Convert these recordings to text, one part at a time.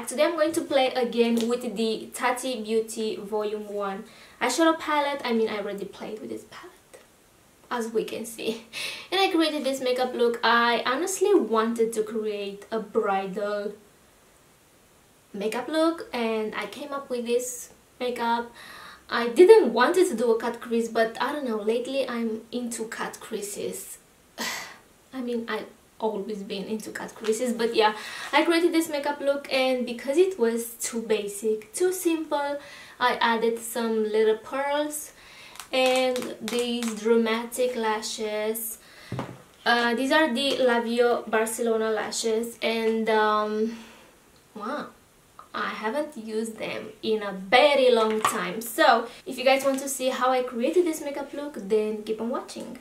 back today i'm going to play again with the tati beauty volume 1 eyeshadow palette. I mean i already played with this palette as we can see. And i created this makeup look. I honestly wanted to create a bridal makeup look and i came up with this makeup. I didn't want to do a cut crease but i don't know. Lately i'm into cut creases. I mean i always been into cut creases but yeah I created this makeup look and because it was too basic too simple I added some little pearls and these dramatic lashes. Uh, these are the Lavio Barcelona lashes and um, wow I haven't used them in a very long time. So if you guys want to see how I created this makeup look then keep on watching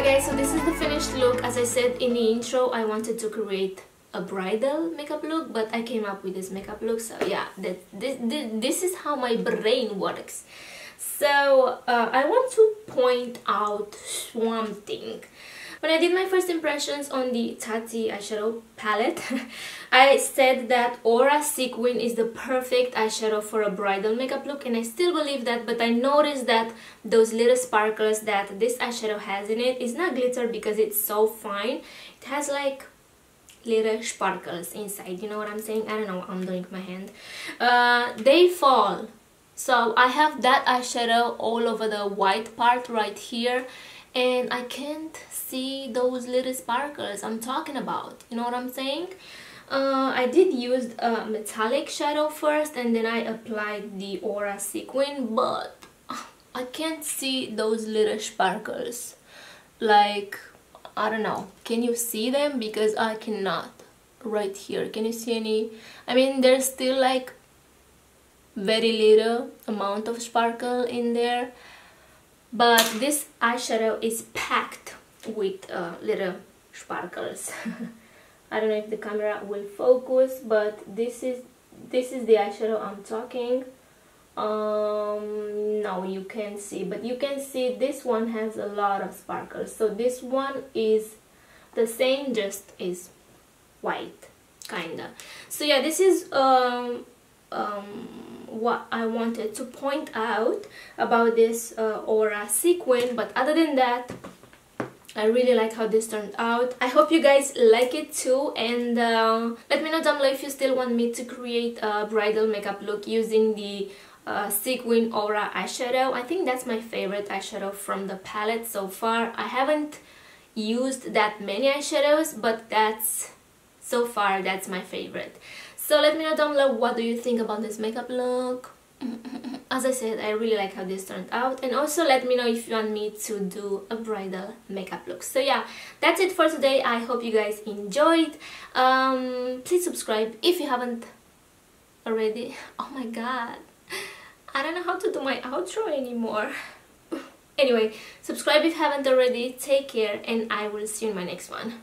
Alright guys, so this is the finished look. As I said in the intro, I wanted to create a bridal makeup look, but I came up with this makeup look. So yeah, that, this, this, this is how my brain works. So uh, I want to point out something. When I did my first impressions on the Tati eyeshadow palette, I said that Aura Sequin is the perfect eyeshadow for a bridal makeup look and I still believe that but I noticed that those little sparkles that this eyeshadow has in it is not glitter because it's so fine. It has like little sparkles inside, you know what I'm saying? I don't know I'm doing my hand. Uh, they fall. So I have that eyeshadow all over the white part right here and I can't see those little sparkles I'm talking about. You know what I'm saying? Uh, I did use a metallic shadow first and then I applied the Aura Sequin but I can't see those little sparkles. Like I don't know. Can you see them? Because I cannot right here. Can you see any? I mean there's still like very little amount of sparkle in there but this eyeshadow is packed with uh, little sparkles. I don't know if the camera will focus but this is this is the eyeshadow I'm talking. Um no you can't see but you can see this one has a lot of sparkles. So this one is the same just is white kinda. So yeah this is um um what I wanted to point out about this uh, aura sequin but other than that I really like how this turned out. I hope you guys like it too and uh, let me know down below if you still want me to create a bridal makeup look using the uh, Sequin Aura eyeshadow. I think that's my favorite eyeshadow from the palette so far. I haven't used that many eyeshadows but that's so far that's my favorite. So let me know down below what do you think about this makeup look. As I said, I really like how this turned out. And also let me know if you want me to do a bridal makeup look. So yeah, that's it for today. I hope you guys enjoyed. Um, please subscribe if you haven't already. Oh my god. I don't know how to do my outro anymore. anyway, subscribe if you haven't already. Take care and I will see you in my next one.